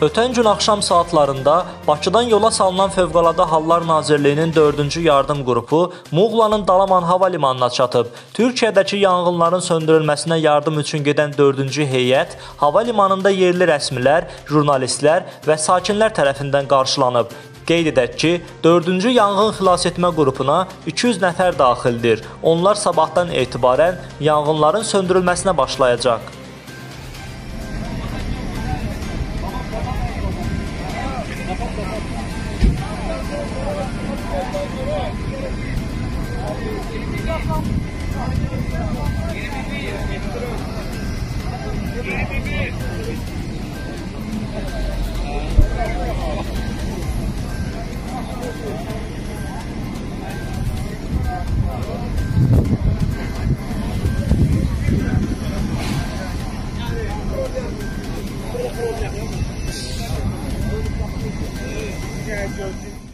Ötən gün axşam saatlarında Bakıdan yola salınan Fövqəladə Hallar Nazirliyinin 4-cü yardım qrupu Muğlanın Dalaman hava limanına çatıb. Türkiyədəki yanğınların söndürülməsinə yardım üçün gedən 4-cü heyət hava limanında yerli rəsmilər, jurnalistlər və sakinlər tərəfindən qarşılanıb. Qeyd edək ki, 4-cü yanğın xilasetmə qrupuna 200 nəfər daxildir. Onlar sabahdan etibarən yanğınların söndürülməsinə başlayacaq. Yeah, Joe.